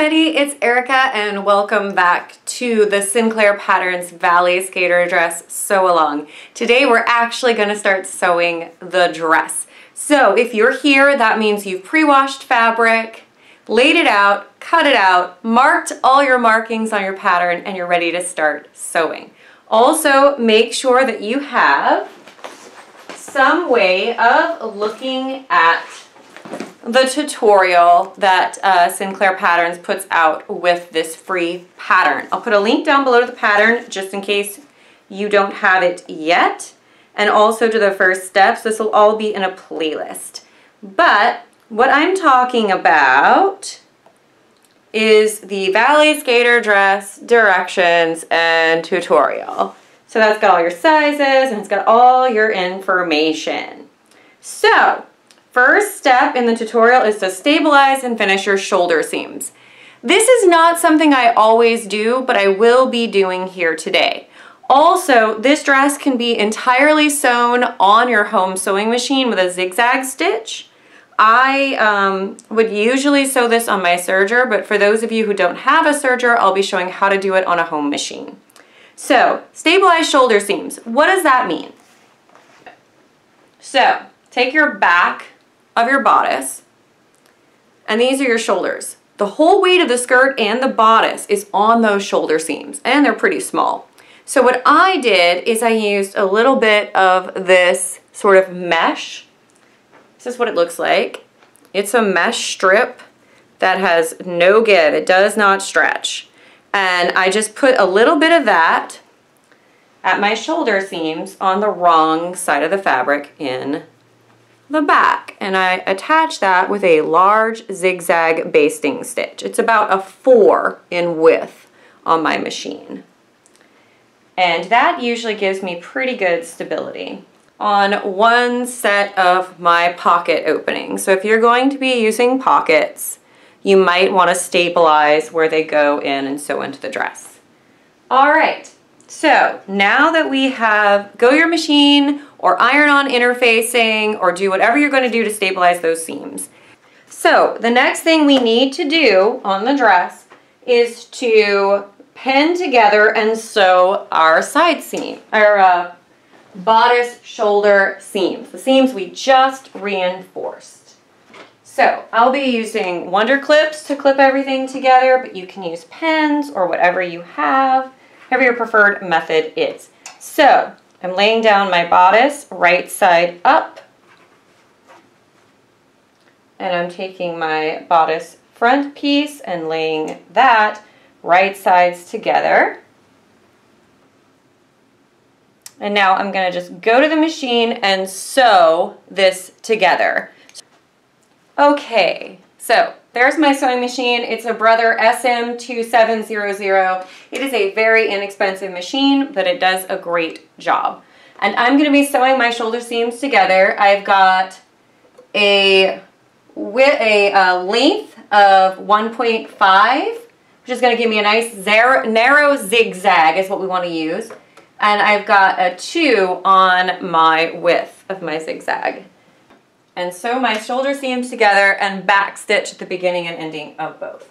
everybody, it's Erica and welcome back to the Sinclair Patterns Valley Skater Dress Sew Along. Today we're actually going to start sewing the dress. So if you're here, that means you've pre-washed fabric, laid it out, cut it out, marked all your markings on your pattern, and you're ready to start sewing. Also, make sure that you have some way of looking at the tutorial that uh, Sinclair Patterns puts out with this free pattern. I'll put a link down below to the pattern just in case you don't have it yet and also to the first steps. This will all be in a playlist. But what I'm talking about is the Valley Skater dress directions and tutorial. So that's got all your sizes and it's got all your information. So First step in the tutorial is to stabilize and finish your shoulder seams. This is not something I always do, but I will be doing here today. Also, this dress can be entirely sewn on your home sewing machine with a zigzag stitch. I um, would usually sew this on my serger, but for those of you who don't have a serger, I'll be showing how to do it on a home machine. So, stabilize shoulder seams. What does that mean? So, take your back of your bodice, and these are your shoulders. The whole weight of the skirt and the bodice is on those shoulder seams, and they're pretty small. So what I did is I used a little bit of this sort of mesh. This is what it looks like. It's a mesh strip that has no give. It does not stretch. And I just put a little bit of that at my shoulder seams on the wrong side of the fabric in the back and I attach that with a large zigzag basting stitch. It's about a four in width on my machine. And that usually gives me pretty good stability on one set of my pocket openings. So if you're going to be using pockets, you might want to stabilize where they go in and sew into the dress. All right, so now that we have go your machine or iron-on interfacing or do whatever you're going to do to stabilize those seams. So the next thing we need to do on the dress is to pin together and sew our side seam, our uh, bodice shoulder seams, the seams we just reinforced. So I'll be using Wonder Clips to clip everything together, but you can use pins or whatever you have, whatever your preferred method is. So I'm laying down my bodice right side up. And I'm taking my bodice front piece and laying that right sides together. And now I'm going to just go to the machine and sew this together. Okay, so there's my sewing machine. It's a Brother SM2700. It is a very inexpensive machine, but it does a great job. And I'm going to be sewing my shoulder seams together. I've got a, with a length of 1.5, which is going to give me a nice narrow zigzag is what we want to use. And I've got a 2 on my width of my zigzag and sew my shoulder seams together and back stitch at the beginning and ending of both.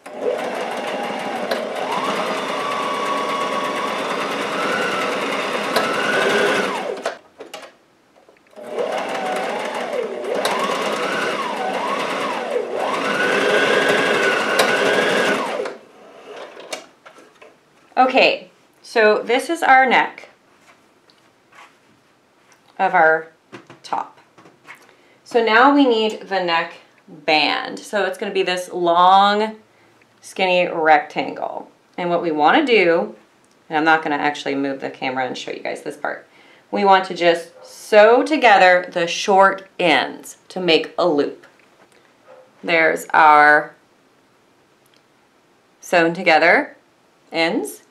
Okay, so this is our neck of our. So now we need the neck band. So it's going to be this long, skinny rectangle. And what we want to do, and I'm not going to actually move the camera and show you guys this part. We want to just sew together the short ends to make a loop. There's our sewn together ends.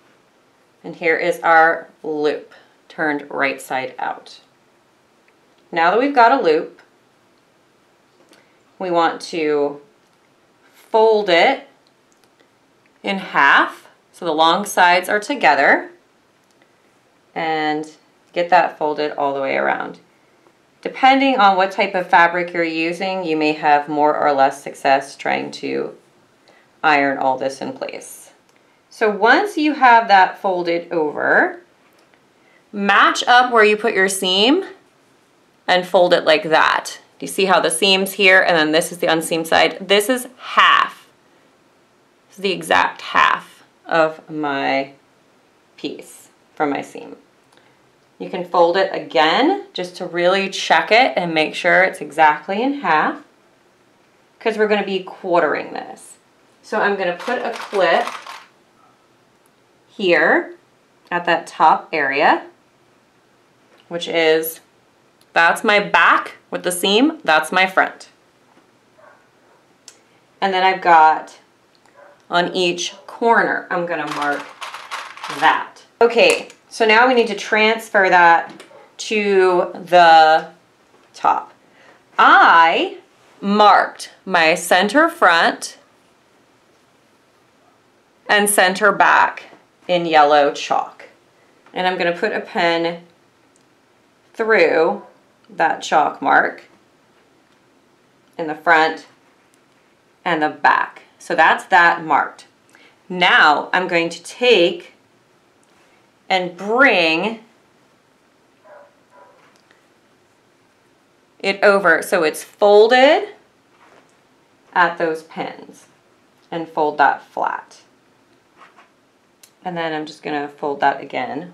And here is our loop turned right side out. Now that we've got a loop, we want to fold it in half so the long sides are together and get that folded all the way around. Depending on what type of fabric you're using, you may have more or less success trying to iron all this in place. So once you have that folded over, match up where you put your seam and fold it like that. Do you see how the seam's here and then this is the unseamed side? This is half. This is the exact half of my piece from my seam. You can fold it again just to really check it and make sure it's exactly in half because we're going to be quartering this. So I'm going to put a clip here at that top area, which is, that's my back with the seam, that's my front. And then I've got on each corner, I'm to mark that. Okay, so now we need to transfer that to the top. I marked my center front and center back in yellow chalk. And I'm to put a pen through that chalk mark in the front and the back. So that's that marked. Now I'm going to take and bring it over so it's folded at those pins and fold that flat. And then I'm just gonna fold that again.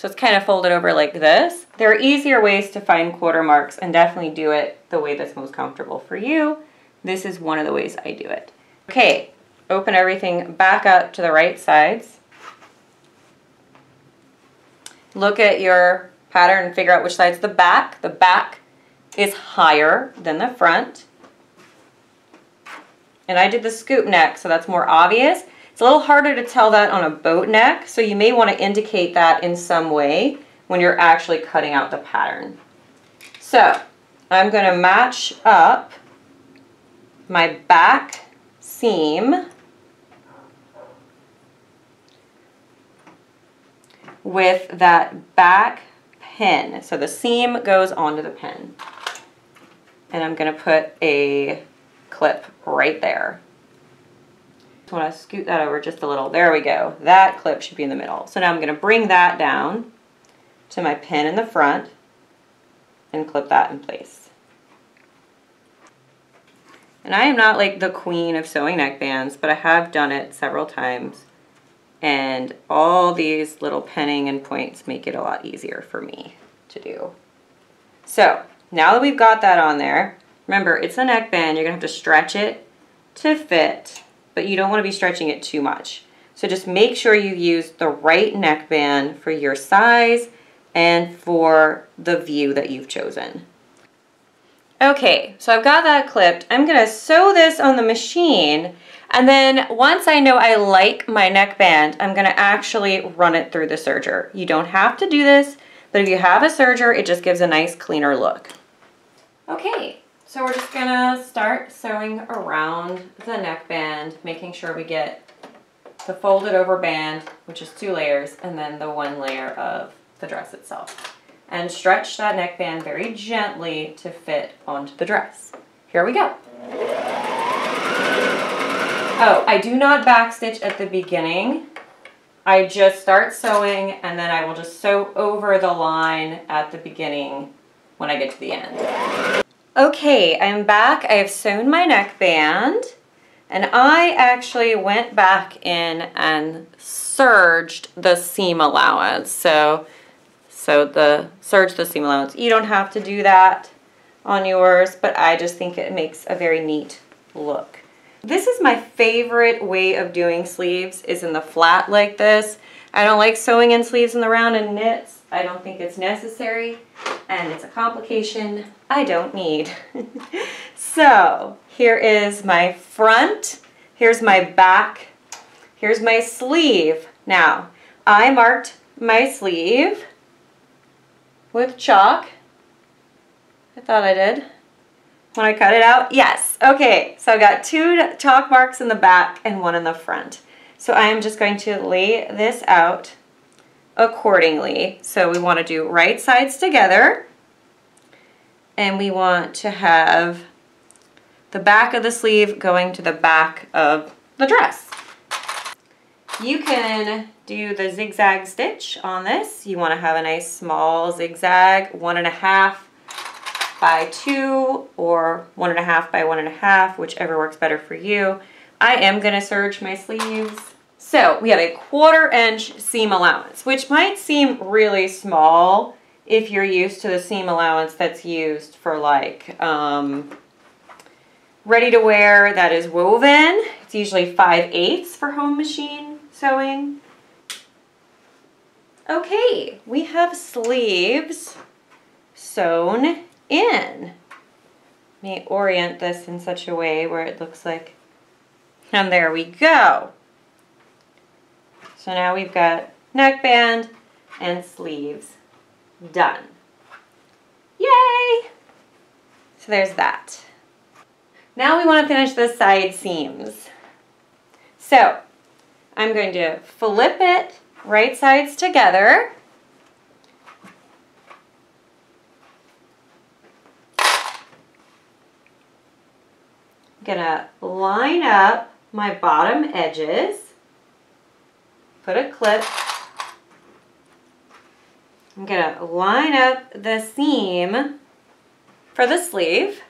So it's kind of folded over like this. There are easier ways to find quarter marks and definitely do it the way that's most comfortable for you. This is one of the ways I do it. Okay, open everything back up to the right sides. Look at your pattern and figure out which side's the back. The back is higher than the front. And I did the scoop neck, so that's more obvious. It's a little harder to tell that on a boat neck, so you may want to indicate that in some way when you're actually cutting out the pattern. So I'm going to match up my back seam with that back pin. So the seam goes onto the pin. And I'm going to put a clip right there. Want to scoot that over just a little. There we go. That clip should be in the middle. So now I'm going to bring that down to my pin in the front and clip that in place. And I am not like the queen of sewing neckbands, but I have done it several times and all these little pinning and points make it a lot easier for me to do. So now that we've got that on there, remember it's a neckband, you're gonna have to stretch it to fit, but you don't wanna be stretching it too much. So just make sure you use the right neckband for your size and for the view that you've chosen. Okay, so I've got that clipped. I'm gonna sew this on the machine and then once I know I like my neckband, I'm gonna actually run it through the serger. You don't have to do this, but if you have a serger, it just gives a nice cleaner look. Okay, so we're just gonna start sewing around the neckband, making sure we get the folded over band, which is two layers, and then the one layer of the dress itself. And stretch that neckband very gently to fit onto the dress. Here we go. Oh, I do not backstitch at the beginning. I just start sewing and then I will just sew over the line at the beginning when I get to the end. Okay, I'm back. I have sewn my neckband and I actually went back in and serged the seam allowance. So, so the serge the seam allowance. You don't have to do that on yours, but I just think it makes a very neat look. This is my favorite way of doing sleeves is in the flat like this. I don't like sewing in sleeves in the round and knits. I don't think it's necessary and it's a complication I don't need. so here is my front, here's my back, here's my sleeve. Now I marked my sleeve with chalk. I thought I did when I cut it out? Yes. Okay, so I've got two chalk marks in the back and one in the front. So I am just going to lay this out accordingly. So we want to do right sides together and we want to have the back of the sleeve going to the back of the dress. You can do the zigzag stitch on this. You want to have a nice small zigzag, one and a half by two or one and a half by one and a half, whichever works better for you. I am going to serge my sleeves. So we have a quarter inch seam allowance, which might seem really small if you're used to the seam allowance that's used for like um, ready to wear that is woven. It's usually 5 eighths for home machine sewing. Okay, we have sleeves sewn in. Let me orient this in such a way where it looks like, and there we go. So now we've got neckband and sleeves done. Yay! So there's that. Now we want to finish the side seams. So I'm going to flip it right sides together. I'm gonna line up my bottom edges, put a clip. I'm gonna line up the seam for the sleeve,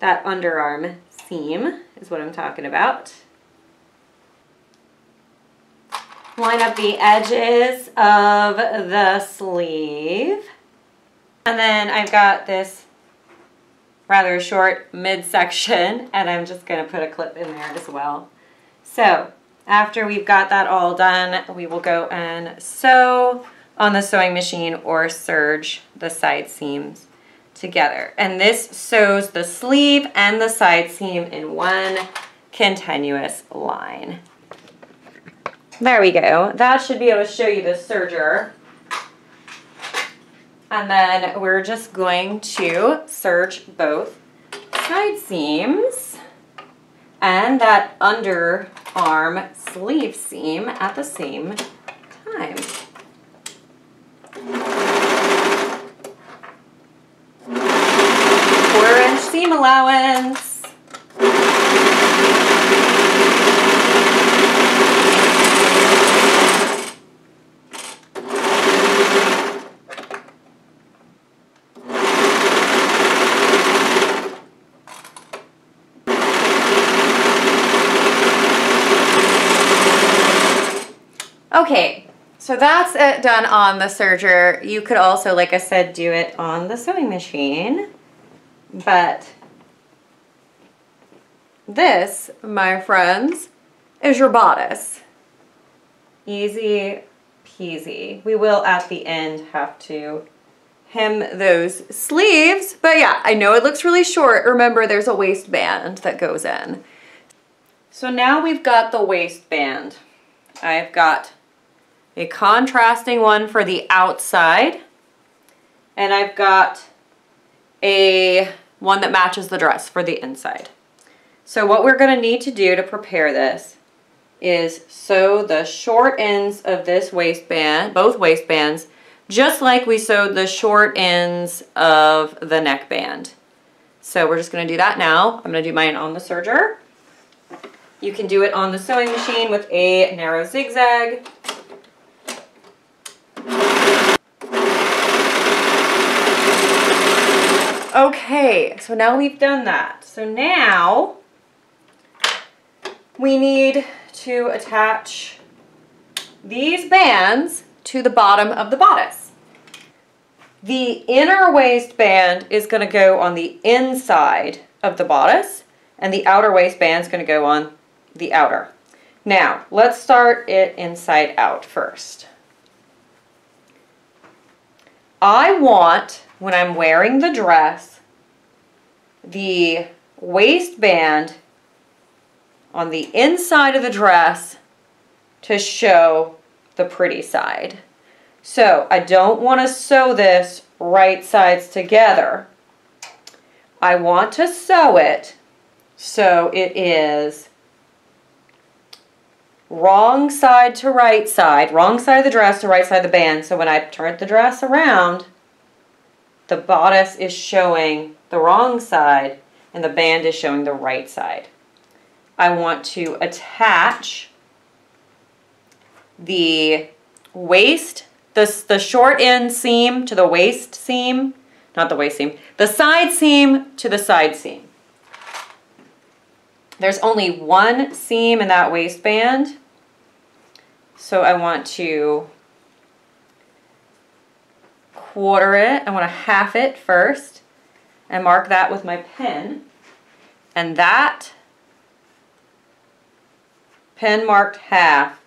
that underarm seam is what I'm talking about. line up the edges of the sleeve. And then I've got this rather short midsection and I'm just to put a clip in there as well. So after we've got that all done, we will go and sew on the sewing machine or serge the side seams together. And this sews the sleeve and the side seam in one continuous line. There we go. That should be able to show you the serger. And then we're just going to serge both side seams and that underarm sleeve seam at the same time. Quarter inch seam allowance. Okay, so that's it done on the serger. You could also, like I said, do it on the sewing machine. But this, my friends, is your bodice. Easy peasy. We will at the end have to hem those sleeves. But yeah, I know it looks really short. Remember, there's a waistband that goes in. So now we've got the waistband. I've got a contrasting one for the outside, and I've got a one that matches the dress for the inside. So what we're gonna need to do to prepare this is sew the short ends of this waistband, both waistbands, just like we sewed the short ends of the neckband. So we're just gonna do that now. I'm gonna do mine on the serger. You can do it on the sewing machine with a narrow zigzag Okay, so now we've done that. So now we need to attach these bands to the bottom of the bodice. The inner waistband is going to go on the inside of the bodice and the outer waistband is going to go on the outer. Now, let's start it inside out first. I want when I'm wearing the dress, the waistband on the inside of the dress to show the pretty side. So I don't want to sew this right sides together. I want to sew it so it is wrong side to right side, wrong side of the dress to right side of the band. So when I turn the dress around, the bodice is showing the wrong side and the band is showing the right side. I want to attach the waist, the, the short end seam to the waist seam, not the waist seam, the side seam to the side seam. There's only one seam in that waistband, so I want to quarter it. I want to half it first and mark that with my pen. And that pen marked half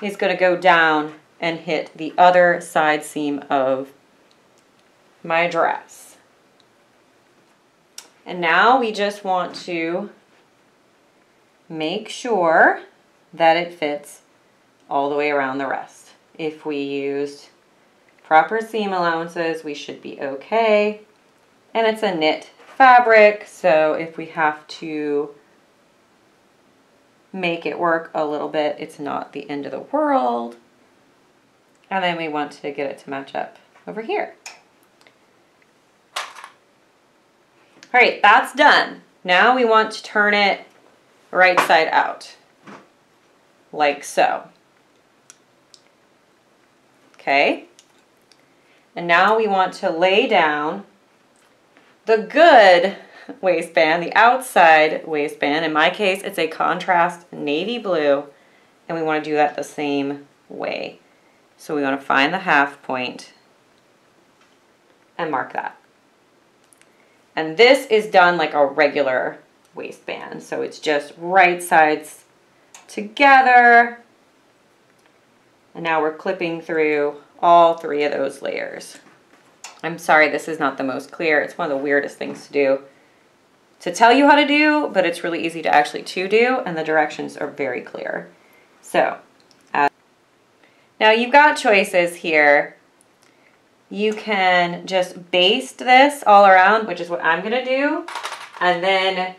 is going to go down and hit the other side seam of my dress. And now we just want to make sure that it fits all the way around the rest. If we used proper seam allowances, we should be okay. And it's a knit fabric, so if we have to make it work a little bit, it's not the end of the world. And then we want to get it to match up over here. All right, that's done. Now we want to turn it right side out, like so. Okay, and now we want to lay down the good waistband, the outside waistband. In my case, it's a contrast navy blue, and we want to do that the same way. So we want to find the half point and mark that. And this is done like a regular waistband. So it's just right sides together. And now we're clipping through all three of those layers. I'm sorry this is not the most clear. It's one of the weirdest things to do. To tell you how to do, but it's really easy to actually to do, and the directions are very clear. So, uh, now you've got choices here. You can just baste this all around, which is what I'm going to do, and then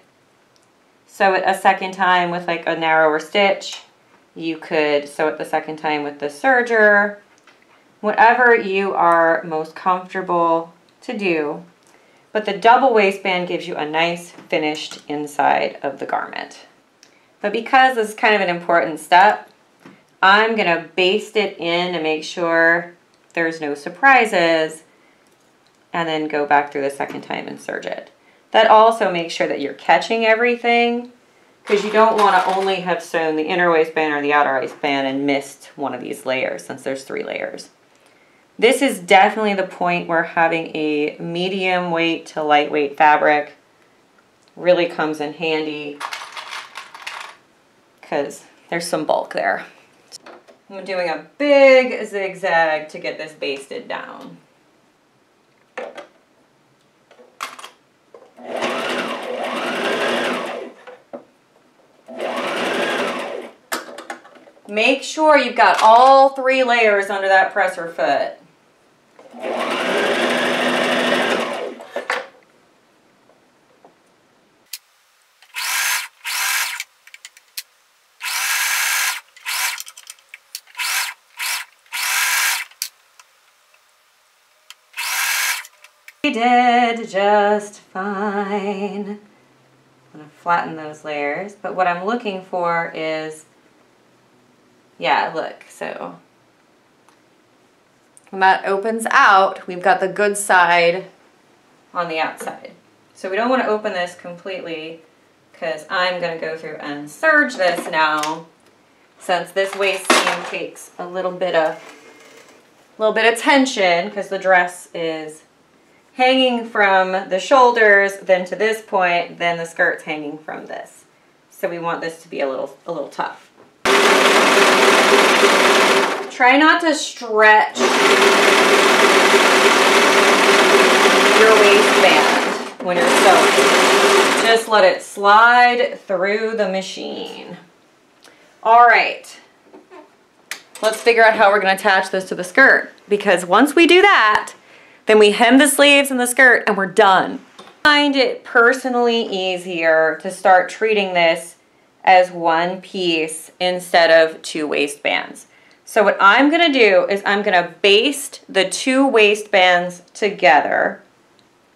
sew it a second time with like a narrower stitch. You could sew it the second time with the serger, whatever you are most comfortable to do. But the double waistband gives you a nice finished inside of the garment. But because this is kind of an important step, I'm gonna baste it in to make sure there's no surprises and then go back through the second time and serge it. That also makes sure that you're catching everything because you don't want to only have sewn the inner waistband or the outer waistband and missed one of these layers since there's three layers. This is definitely the point where having a medium weight to lightweight fabric really comes in handy because there's some bulk there. I'm doing a big zigzag to get this basted down. Make sure you've got all three layers under that presser foot. We did just fine. I'm gonna flatten those layers, but what I'm looking for is, yeah, look, so when that opens out, we've got the good side on the outside. So we don't want to open this completely because I'm going to go through and serge this now since this waist seam takes a little bit of a little bit of tension because the dress is hanging from the shoulders then to this point then the skirt's hanging from this so we want this to be a little a little tough Try not to stretch your waistband when you're sewing. Just let it slide through the machine. All right. Let's figure out how we're going to attach this to the skirt. Because once we do that, then we hem the sleeves and the skirt and we're done. I find it personally easier to start treating this as one piece instead of two waistbands. So what I'm going to do is I'm going to baste the two waistbands together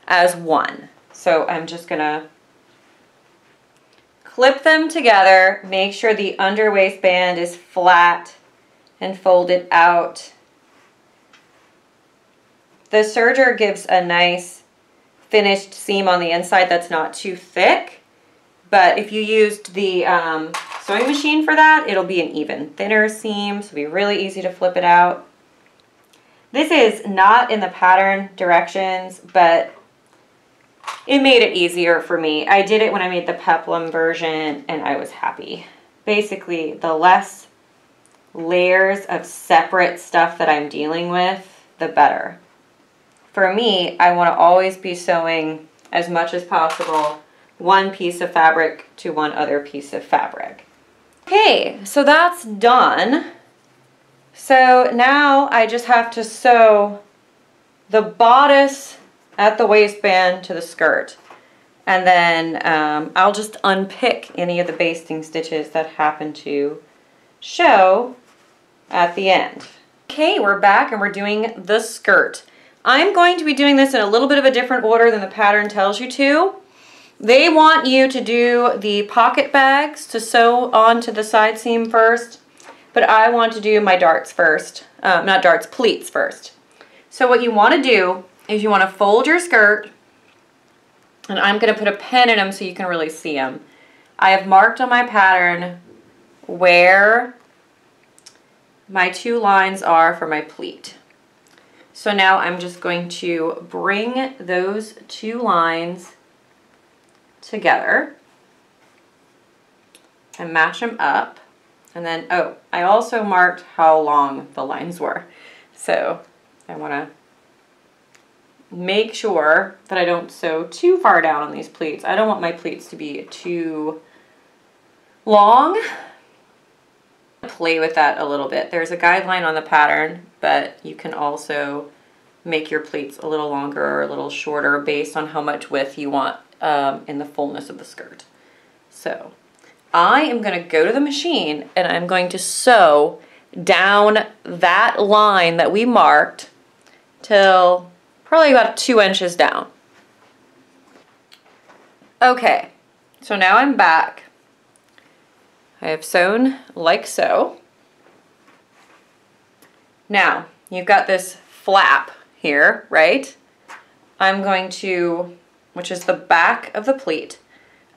as one. So I'm just going to clip them together. Make sure the under waistband is flat and folded out. The serger gives a nice finished seam on the inside that's not too thick. But if you used the um, sewing machine for that, it'll be an even thinner seam, so it'll be really easy to flip it out. This is not in the pattern directions, but it made it easier for me. I did it when I made the peplum version and I was happy. Basically, the less layers of separate stuff that I'm dealing with, the better. For me, I want to always be sewing as much as possible one piece of fabric to one other piece of fabric. Okay, so that's done. So now I just have to sew the bodice at the waistband to the skirt. And then um, I'll just unpick any of the basting stitches that happen to show at the end. Okay, we're back and we're doing the skirt. I'm going to be doing this in a little bit of a different order than the pattern tells you to. They want you to do the pocket bags to sew onto the side seam first, but I want to do my darts first, uh, not darts, pleats first. So what you want to do is you want to fold your skirt, and I'm going to put a pen in them so you can really see them. I have marked on my pattern where my two lines are for my pleat. So now I'm just going to bring those two lines together and match them up. And then, oh, I also marked how long the lines were. So I want to make sure that I don't sew too far down on these pleats. I don't want my pleats to be too long. Play with that a little bit. There's a guideline on the pattern, but you can also make your pleats a little longer or a little shorter based on how much width you want um, in the fullness of the skirt. So I am going to go to the machine and I'm going to sew down that line that we marked till probably about two inches down. Okay, so now I'm back. I have sewn like so. Now, you've got this flap here, right? I'm going to which is the back of the pleat.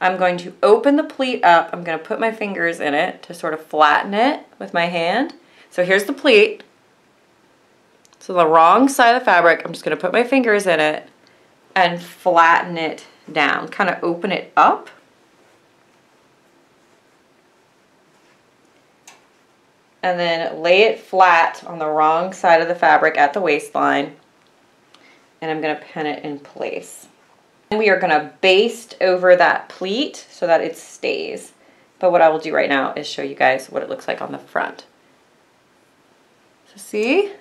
I'm going to open the pleat up. I'm going to put my fingers in it to sort of flatten it with my hand. So here's the pleat. So the wrong side of the fabric, I'm just going to put my fingers in it and flatten it down. Kind of open it up. And then lay it flat on the wrong side of the fabric at the waistline. And I'm going to pin it in place. And we are going to baste over that pleat so that it stays. But what I will do right now is show you guys what it looks like on the front. So see,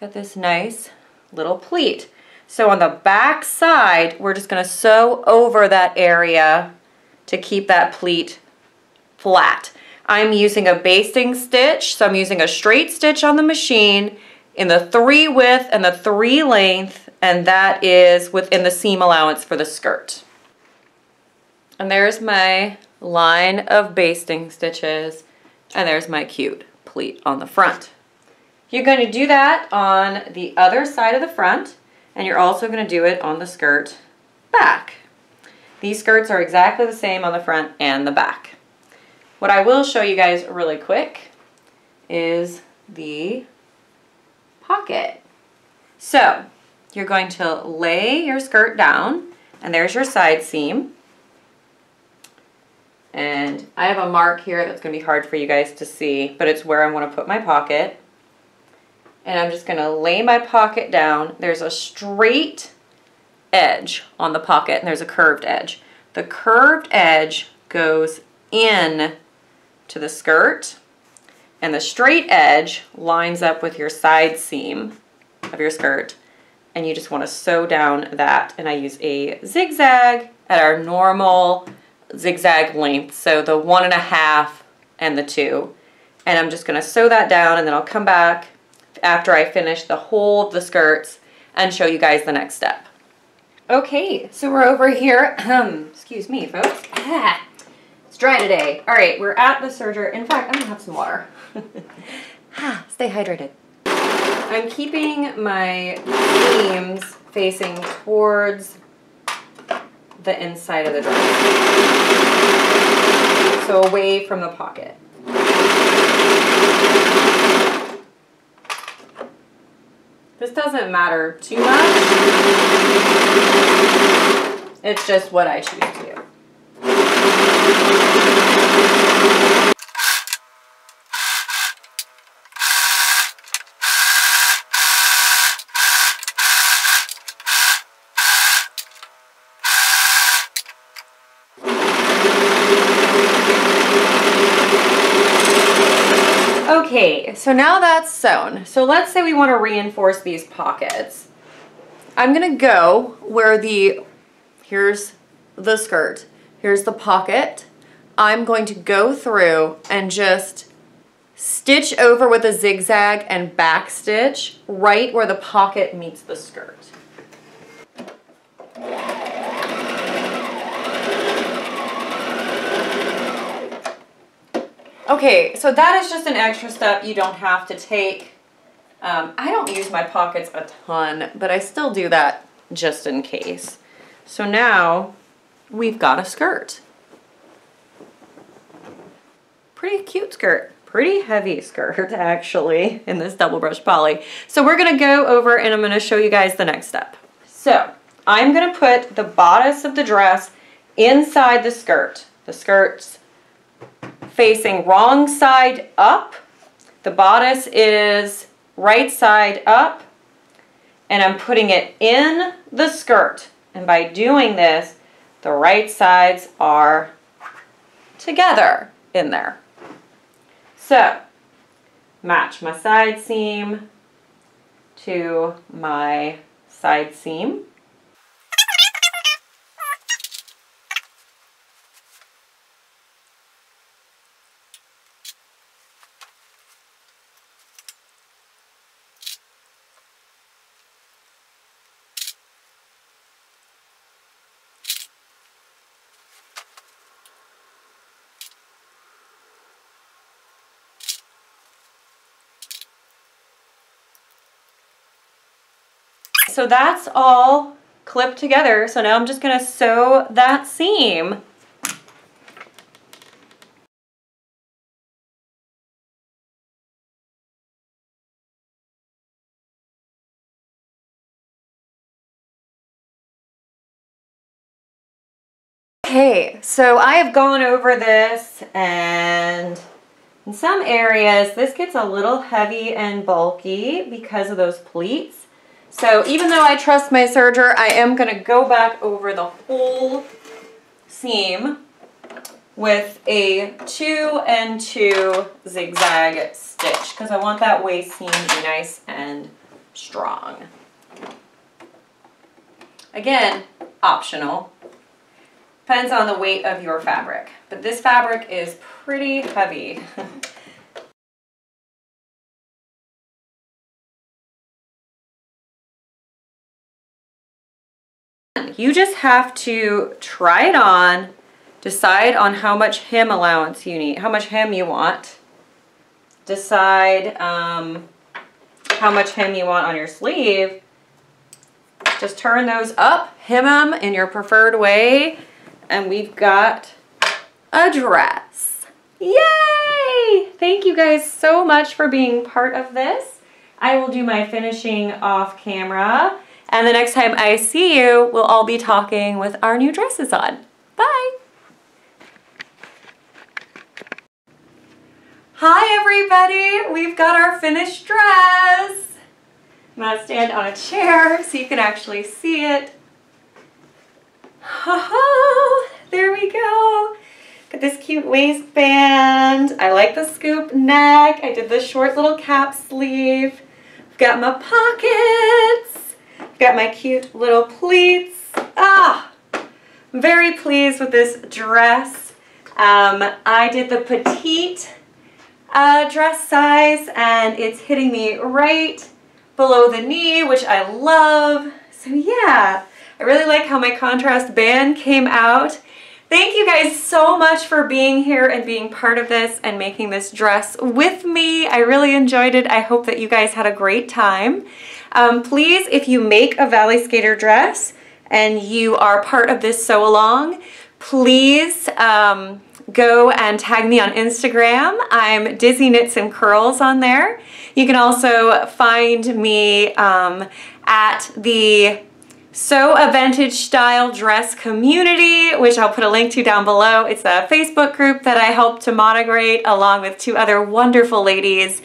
got this nice little pleat. So on the back side, we're just going to sew over that area to keep that pleat flat. I'm using a basting stitch, so I'm using a straight stitch on the machine in the three width and the three length and that is within the seam allowance for the skirt. And there's my line of basting stitches and there's my cute pleat on the front. You're going to do that on the other side of the front and you're also going to do it on the skirt back. These skirts are exactly the same on the front and the back. What I will show you guys really quick is the pocket. So you're going to lay your skirt down and there's your side seam. And I have a mark here that's going to be hard for you guys to see, but it's where I want to put my pocket. And I'm just going to lay my pocket down. There's a straight edge on the pocket and there's a curved edge. The curved edge goes in to the skirt and the straight edge lines up with your side seam of your skirt. And you just want to sew down that. And I use a zigzag at our normal zigzag length. So the one and a half and the two. And I'm just going to sew that down and then I'll come back after I finish the whole of the skirts and show you guys the next step. Okay, so we're over here, excuse me folks, dry today. All right, we're at the serger. In fact, I'm gonna have some water. stay hydrated. I'm keeping my seams facing towards the inside of the dress. So away from the pocket. This doesn't matter too much. It's just what I choose to do. Okay, so now that's sewn. So let's say we want to reinforce these pockets. I'm gonna go where the, here's the skirt, here's the pocket. I'm going to go through and just stitch over with a zigzag and back stitch right where the pocket meets the skirt. Okay, so that is just an extra step you don't have to take. Um, I don't use my pockets a ton, but I still do that just in case. So now we've got a skirt. Pretty cute skirt. Pretty heavy skirt, actually, in this double brush poly. So we're gonna go over and I'm gonna show you guys the next step. So I'm gonna put the bodice of the dress inside the skirt. The skirt's facing wrong side up. The bodice is right side up. And I'm putting it in the skirt. And by doing this, the right sides are together in there. So, match my side seam to my side seam. So that's all clipped together. So now I'm just gonna sew that seam. Okay, so I have gone over this and in some areas this gets a little heavy and bulky because of those pleats. So even though I trust my serger, I am going to go back over the whole seam with a two and two zigzag stitch because I want that waist seam to be nice and strong. Again, optional. Depends on the weight of your fabric, but this fabric is pretty heavy. You just have to try it on, decide on how much hem allowance you need, how much hem you want, decide um, how much hem you want on your sleeve. Just turn those up, hem them in your preferred way, and we've got a dress. Yay! Thank you guys so much for being part of this. I will do my finishing off camera. And the next time I see you, we'll all be talking with our new dresses on. Bye! Hi everybody! We've got our finished dress! I'm gonna stand on a chair so you can actually see it. Ha ha! There we go! Got this cute waistband. I like the scoop neck. I did the short little cap sleeve. I've got my pockets. Got my cute little pleats. Ah, I'm very pleased with this dress. Um, I did the petite uh, dress size and it's hitting me right below the knee, which I love. So yeah, I really like how my contrast band came out. Thank you guys so much for being here and being part of this and making this dress with me. I really enjoyed it. I hope that you guys had a great time. Um, please, if you make a Valley Skater dress and you are part of this sew along, please um, go and tag me on Instagram. I'm Dizzy Knits and Curls on there. You can also find me um, at the Sew a Vintage Style Dress Community, which I'll put a link to down below. It's a Facebook group that I help to moderate along with two other wonderful ladies.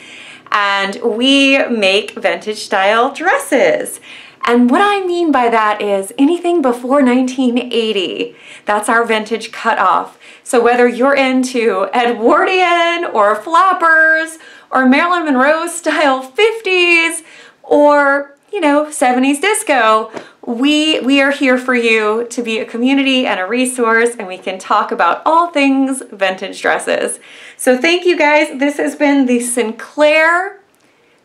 And we make vintage style dresses. And what I mean by that is anything before 1980. That's our vintage cutoff. So whether you're into Edwardian or flappers or Marilyn Monroe style 50s or you know, 70s disco, we, we are here for you to be a community and a resource and we can talk about all things vintage dresses. So thank you guys. This has been the Sinclair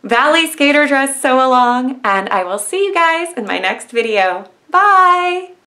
Valley Skater Dress Sew Along and I will see you guys in my next video. Bye!